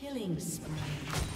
Killing spree.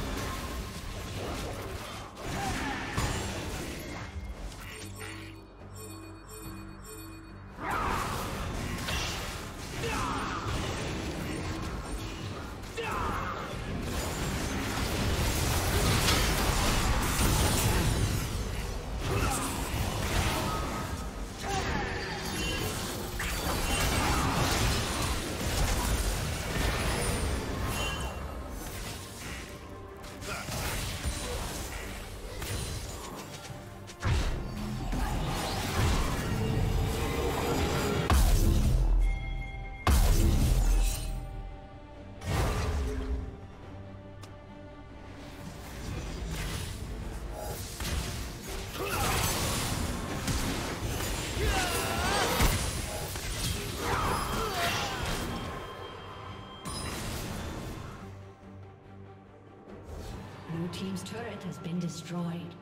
Ace.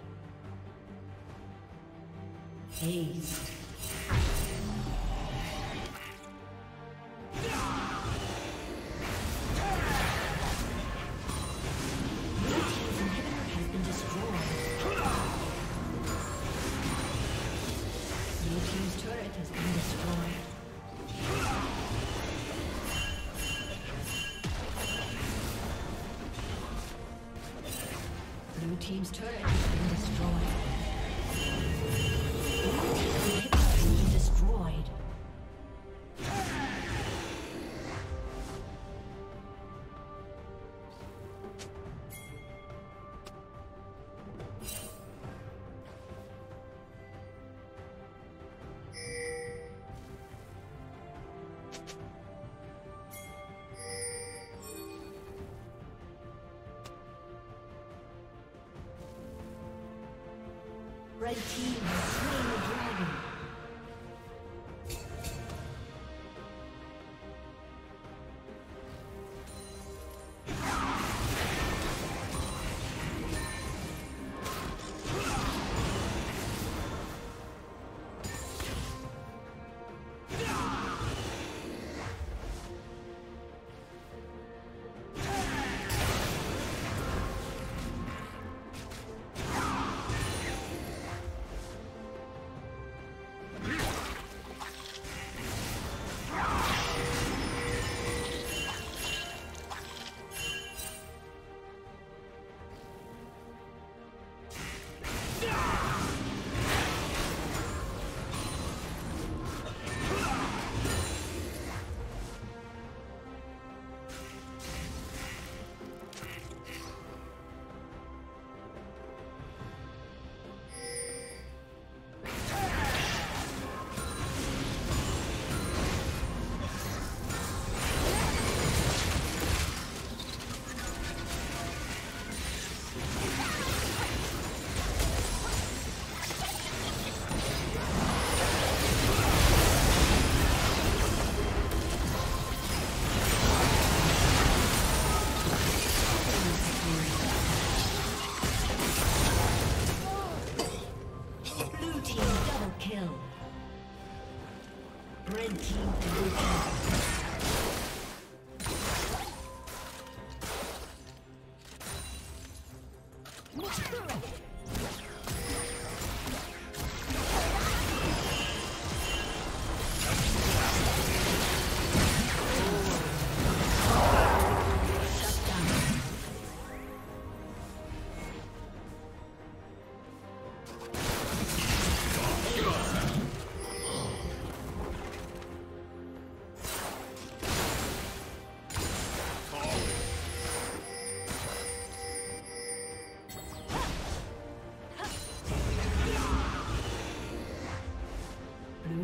team's Red team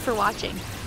You for watching.